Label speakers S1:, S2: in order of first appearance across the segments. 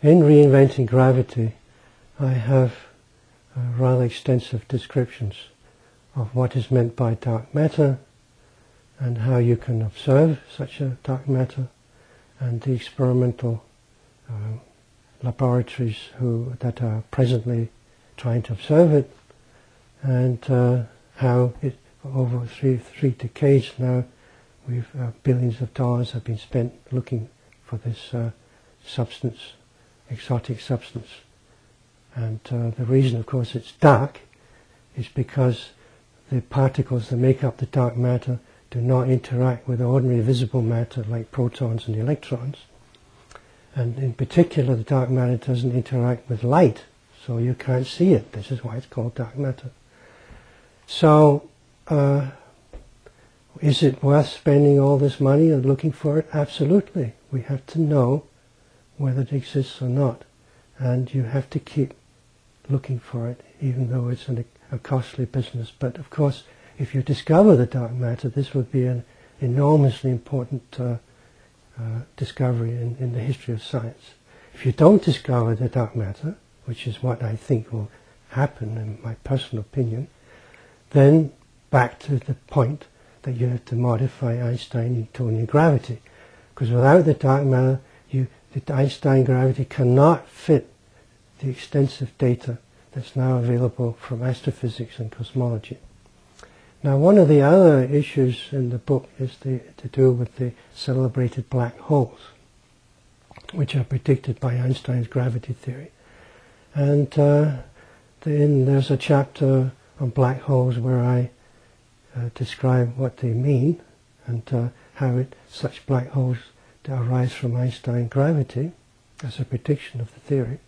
S1: In Reinventing Gravity, I have uh, rather extensive descriptions of what is meant by dark matter and how you can observe such a dark matter and the experimental uh, laboratories who, that are presently trying to observe it and uh, how it, over three, three decades now we've uh, billions of dollars have been spent looking for this uh, substance, exotic substance. And uh, the reason, of course, it's dark is because the particles that make up the dark matter do not interact with ordinary visible matter like protons and electrons. And in particular, the dark matter doesn't interact with light, so you can't see it. This is why it's called dark matter. So, uh, is it worth spending all this money and looking for it? Absolutely. We have to know whether it exists or not. And you have to keep looking for it, even though it's an, a costly business. But of course, if you discover the dark matter, this would be an enormously important uh, uh, discovery in, in the history of science. If you don't discover the dark matter, which is what I think will happen in my personal opinion, then back to the point that you have to modify Einstein-Newtonian gravity. Because without the dark matter, you, the Einstein gravity cannot fit the extensive data that's now available from astrophysics and cosmology. Now, one of the other issues in the book is the, to do with the celebrated black holes, which are predicted by Einstein's gravity theory. And uh, then there's a chapter on black holes where I uh, describe what they mean and uh, how it, such black holes arise from Einstein gravity as a prediction of the theory.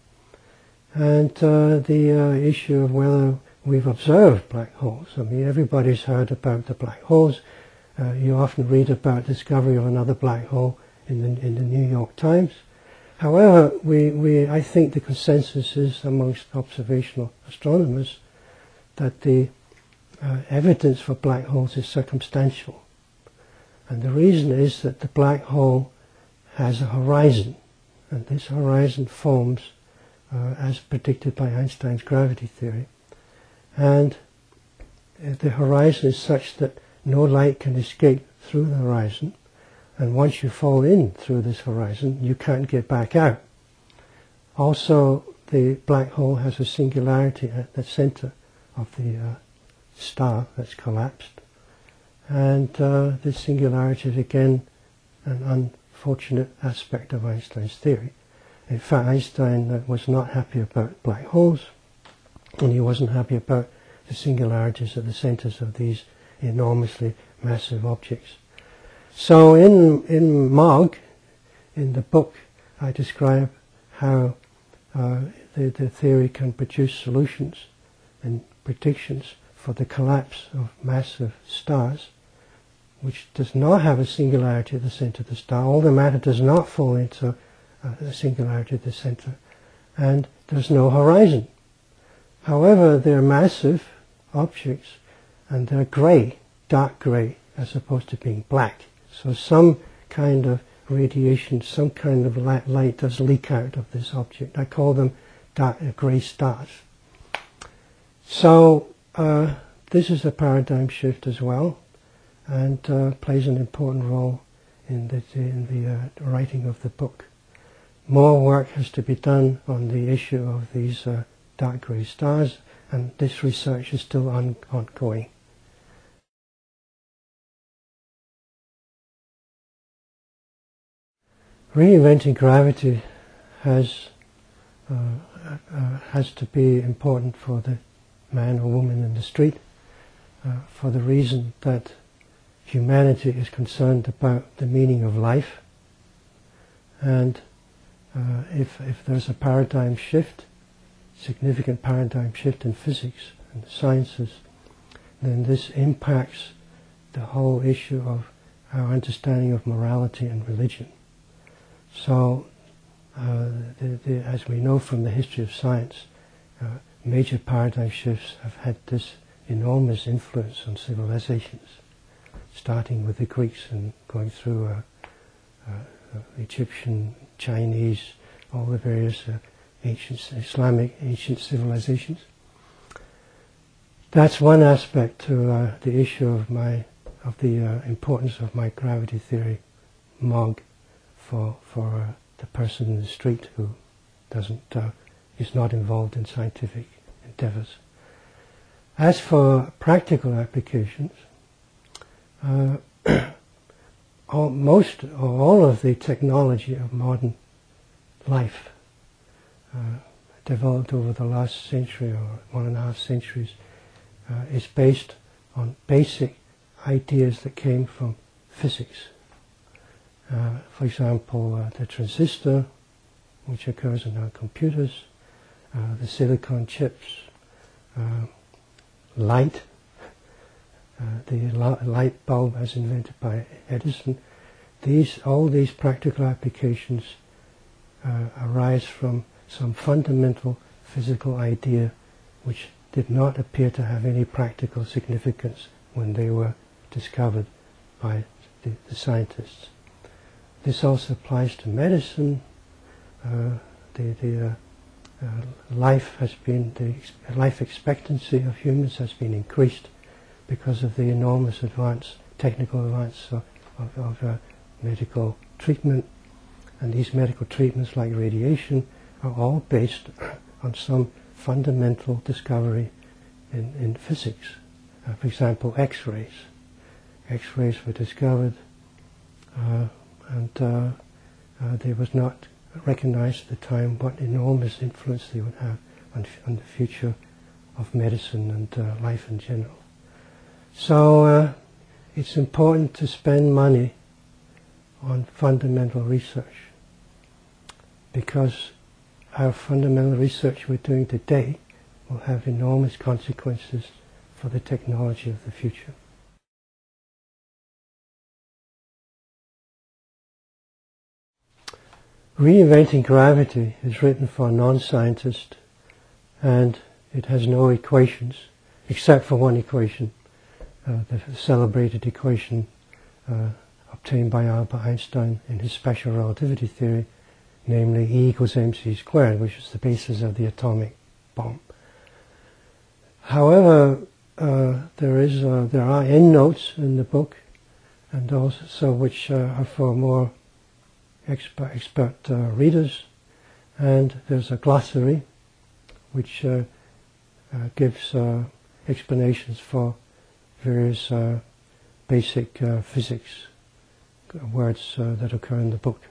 S1: And uh, the uh, issue of whether we've observed black holes. I mean, everybody's heard about the black holes. Uh, you often read about discovery of another black hole in the, in the New York Times. However, we, we, I think the consensus is amongst observational astronomers that the uh, evidence for black holes is circumstantial. And the reason is that the black hole has a horizon, and this horizon forms uh, as predicted by Einstein's gravity theory. And the horizon is such that no light can escape through the horizon. And once you fall in through this horizon, you can't get back out. Also, the black hole has a singularity at the center of the uh, star that's collapsed. And uh, this singularity is again an unfortunate aspect of Einstein's theory. In fact, Einstein uh, was not happy about black holes and he wasn't happy about the singularities at the centers of these enormously massive objects. So in, in MOG, in the book, I describe how uh, the, the theory can produce solutions and predictions for the collapse of massive stars, which does not have a singularity at the center of the star. All the matter does not fall into a singularity at the center, and there's no horizon. However, they're massive objects and they're grey, dark grey, as opposed to being black. So some kind of radiation, some kind of light does leak out of this object. I call them dark, uh, grey stars. So uh, this is a paradigm shift as well and uh, plays an important role in the, in the uh, writing of the book. More work has to be done on the issue of these uh, dark grey stars, and this research is still on, ongoing. Reinventing gravity has uh, uh, has to be important for the man or woman in the street, uh, for the reason that humanity is concerned about the meaning of life, and uh, if if there's a paradigm shift, significant paradigm shift in physics and sciences, then this impacts the whole issue of our understanding of morality and religion. So, uh, the, the, as we know from the history of science, uh, major paradigm shifts have had this enormous influence on civilizations, starting with the Greeks and going through uh, uh Egyptian, Chinese, all the various uh, ancient Islamic ancient civilizations. That's one aspect to uh, the issue of my of the uh, importance of my gravity theory MOG for for the person in the street who doesn't is not involved in scientific endeavors. As for practical applications, uh, all, most or all of the technology of modern life uh, developed over the last century or one and a half centuries uh, is based on basic ideas that came from physics. Uh, for example, uh, the transistor, which occurs in our computers, uh, the silicon chips, uh, light, uh, the light bulb as invented by Edison. These, all these practical applications arise from some fundamental physical idea which did not appear to have any practical significance when they were discovered by the, the scientists. This also applies to medicine. Uh, the, the uh, uh, life has been the life expectancy of humans has been increased because of the enormous advance, technical advance of, of, of uh, medical treatment, and these medical treatments, like radiation, are all based on some fundamental discovery in, in physics. Uh, for example, X-rays. X-rays were discovered, uh, and uh, uh, there was not recognized at the time what enormous influence they would have on, on the future of medicine and uh, life in general. So uh, it's important to spend money on fundamental research because our fundamental research we're doing today will have enormous consequences for the technology of the future. Reinventing Gravity is written for a non-scientist and it has no equations except for one equation, uh, the celebrated equation uh, obtained by Albert Einstein in his special relativity theory, namely E equals mc squared, which is the basis of the atomic bomb. However, uh, there is uh, there are endnotes in the book, and also which uh, are for more expert, expert readers, and there's a glossary which gives explanations for various uh, basic uh, physics uh, words that occur in the book.